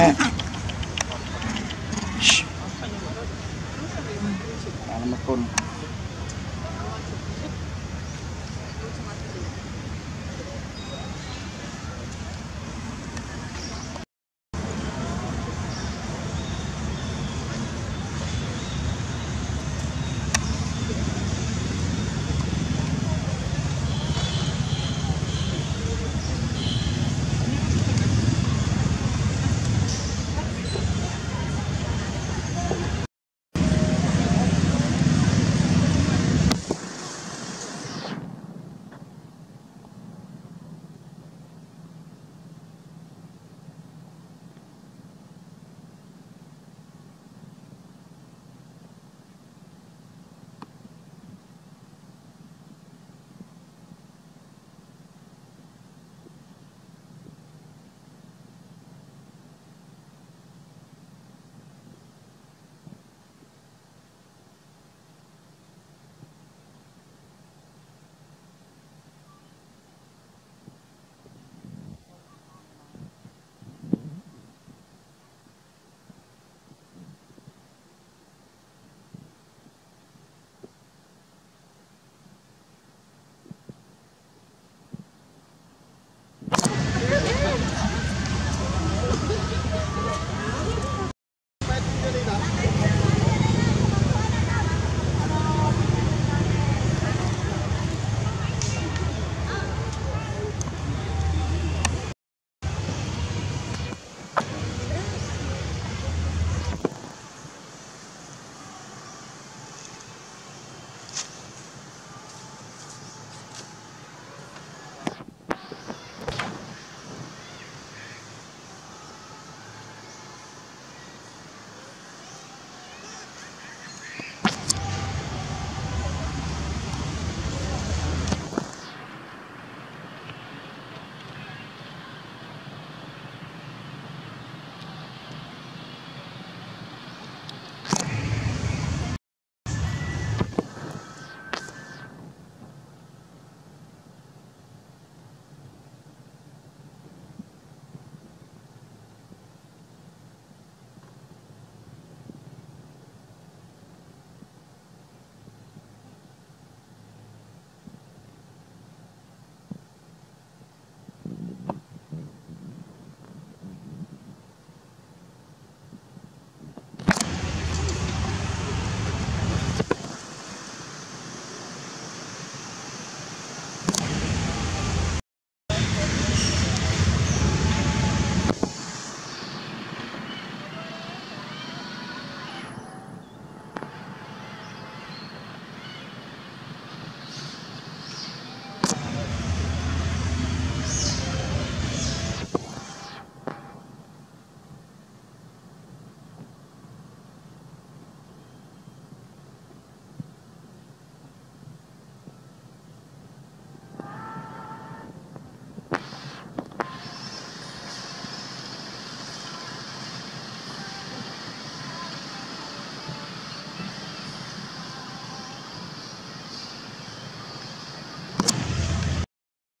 Yeah.